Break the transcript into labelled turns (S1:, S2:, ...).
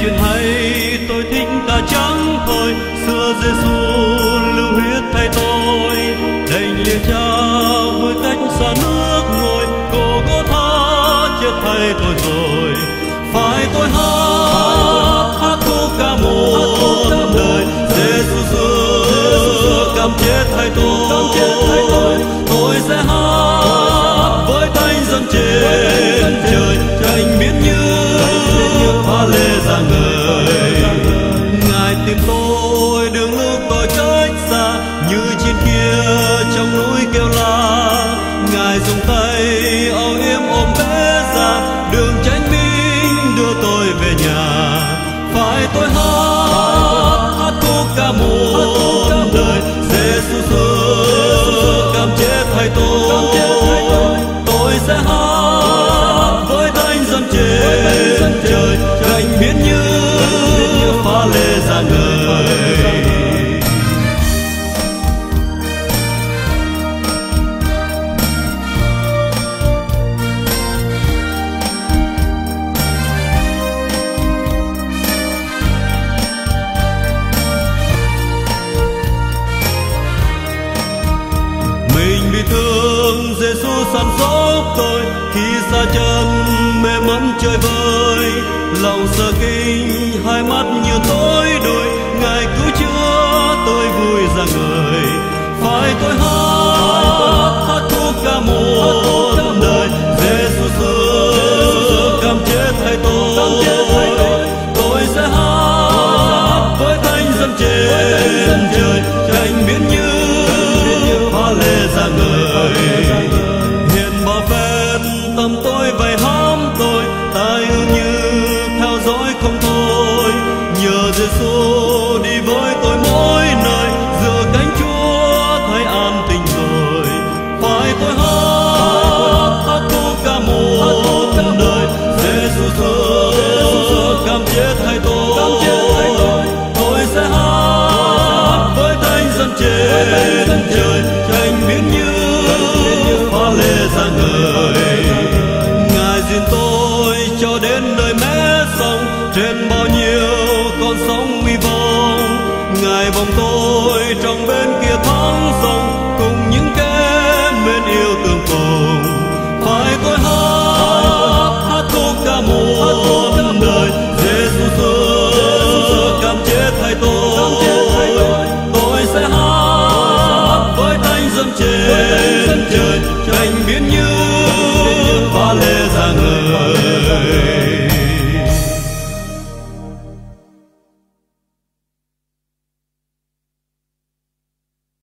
S1: chuyện hay, tôi thích cả trắng thôi xưa Giêsu lưu huyết thay tôi. Đành liền cha với cách xa nước ngồi, cô có tha chết thay tôi rồi. Phải tôi hát hát khúc ca một đời. Giêsu xưa cam chết thay tôi. Tôi sẽ hát với thanh dân trên. Tôi hát hát khúc ca muôn đời Giêsu xưa cam chết thay tôi. Tôi sẽ hát với thanh dân trên trời. Cảnh biến như Giêsu săn sóc tôi khi xa chân mê mẩn chơi vơi. Lòng sợ kinh hai mắt như tối đôi. Ngài cứu chữa tôi vui ra người phải tôi hát hát khúc ca muôn đời. Giêsu xưa cam chết thay tôi. tôi. Sẽ hát với thanh dân trên trời. cảnh biến như tâm tôi vài hóm tôi ta như theo dõi không thôi. Nhờ Giêsu đi trong bên